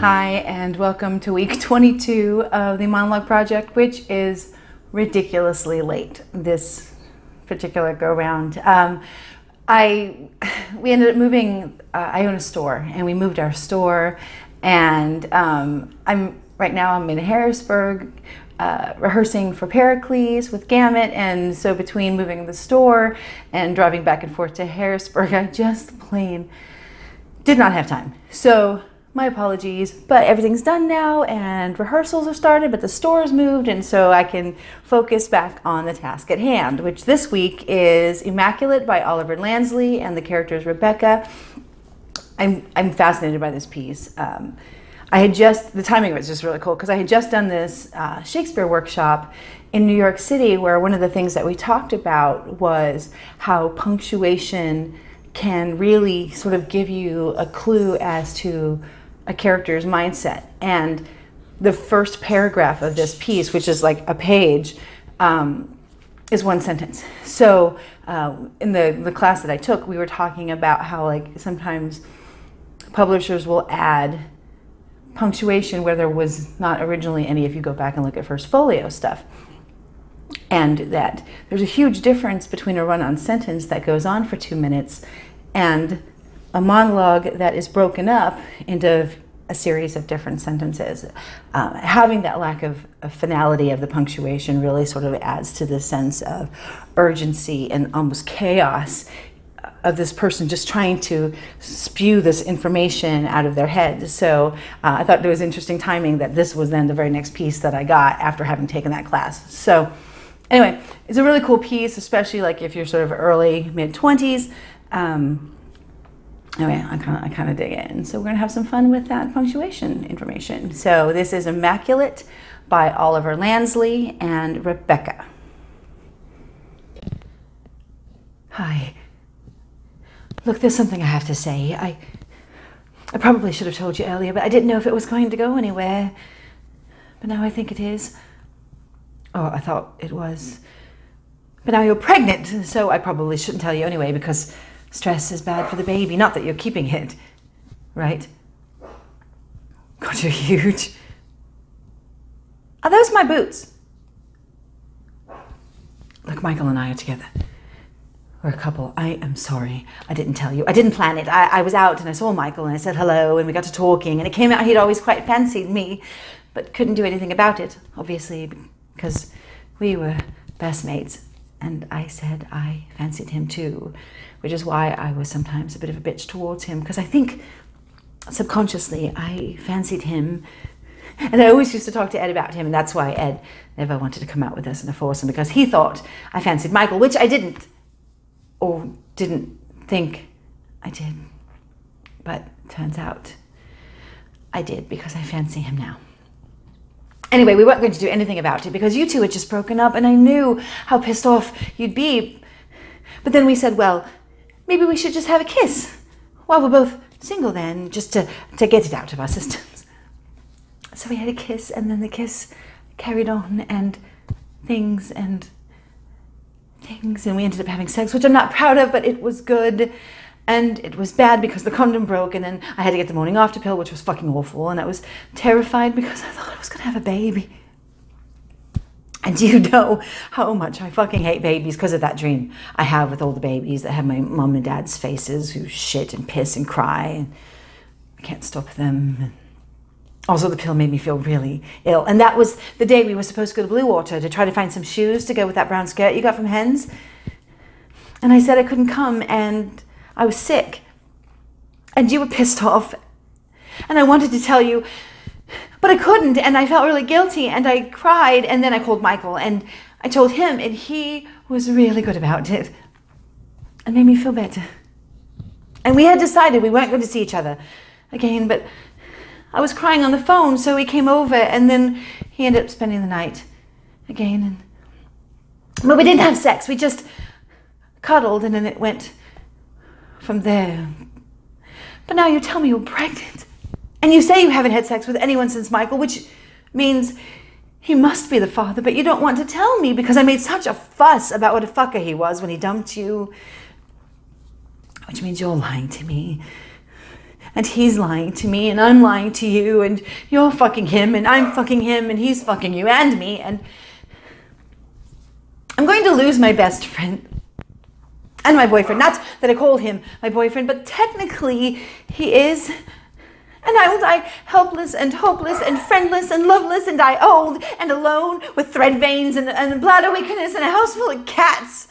Hi, and welcome to week 22 of the Monologue Project, which is ridiculously late this particular go round. Um, I we ended up moving. Uh, I own a store, and we moved our store, and um, I'm right now. I'm in Harrisburg. Uh, rehearsing for Pericles with Gamut, and so between moving the store and driving back and forth to Harrisburg, I just plain did not have time. So my apologies, but everything's done now and rehearsals are started, but the store's moved, and so I can focus back on the task at hand, which this week is Immaculate by Oliver Lansley, and the character is Rebecca. I'm, I'm fascinated by this piece. Um, I had just, the timing was just really cool because I had just done this uh, Shakespeare workshop in New York City where one of the things that we talked about was how punctuation can really sort of give you a clue as to a character's mindset. And the first paragraph of this piece, which is like a page, um, is one sentence. So uh, in the, the class that I took, we were talking about how like sometimes publishers will add punctuation where there was not originally any if you go back and look at first folio stuff. And that there's a huge difference between a run-on sentence that goes on for two minutes and a monologue that is broken up into a series of different sentences. Uh, having that lack of, of, finality of the punctuation really sort of adds to the sense of urgency and almost chaos of this person just trying to spew this information out of their head. So uh, I thought it was interesting timing that this was then the very next piece that I got after having taken that class. So anyway, it's a really cool piece, especially like if you're sort of early, mid 20s. Um, Oh, anyway, I kind of I kind of dig it. And so we're gonna have some fun with that punctuation information. So this is Immaculate by Oliver Lansley and Rebecca. Hi. Look, there's something I have to say. I I probably should have told you earlier, but I didn't know if it was going to go anywhere. But now I think it is. Oh, I thought it was. But now you're pregnant, so I probably shouldn't tell you anyway because Stress is bad for the baby. Not that you're keeping it, right? God, you're huge. Are those my boots? Look, Michael and I are together. We're a couple. I am sorry. I didn't tell you. I didn't plan it. I, I was out and I saw Michael and I said hello and we got to talking and it came out he'd always quite fancied me, but couldn't do anything about it, obviously, because we were best mates. And I said I fancied him too which is why I was sometimes a bit of a bitch towards him because I think subconsciously I fancied him. And I always used to talk to Ed about him, and that's why Ed never wanted to come out with us in a foursome because he thought I fancied Michael, which I didn't, or didn't think I did. But turns out I did because I fancy him now. Anyway, we weren't going to do anything about it because you two had just broken up, and I knew how pissed off you'd be. But then we said, well, maybe we should just have a kiss while we're both single then, just to, to get it out of our systems. So we had a kiss, and then the kiss carried on, and things and things, and we ended up having sex, which I'm not proud of, but it was good. And it was bad because the condom broke, and then I had to get the morning after pill, which was fucking awful. And I was terrified because I thought I was gonna have a baby. And you know how much I fucking hate babies because of that dream I have with all the babies that have my mom and dad's faces who shit and piss and cry. And I can't stop them. Also, the pill made me feel really ill. And that was the day we were supposed to go to Bluewater to try to find some shoes to go with that brown skirt you got from Hens. And I said I couldn't come and I was sick. And you were pissed off. And I wanted to tell you but I couldn't, and I felt really guilty, and I cried, and then I called Michael, and I told him, and he was really good about it. It made me feel better. And we had decided we weren't going to see each other again, but I was crying on the phone, so he came over, and then he ended up spending the night again. And but we didn't have sex. We just cuddled, and then it went from there. But now you tell me you're pregnant. And you say you haven't had sex with anyone since Michael, which means he must be the father, but you don't want to tell me because I made such a fuss about what a fucker he was when he dumped you. Which means you're lying to me. and he's lying to me and I'm lying to you and you're fucking him and I'm fucking him and he's fucking you and me and I'm going to lose my best friend and my boyfriend. Not that I call him my boyfriend, but technically he is. And I will die helpless and hopeless and friendless and loveless and die old and alone with thread veins and, and bladder weakness and a house full of cats.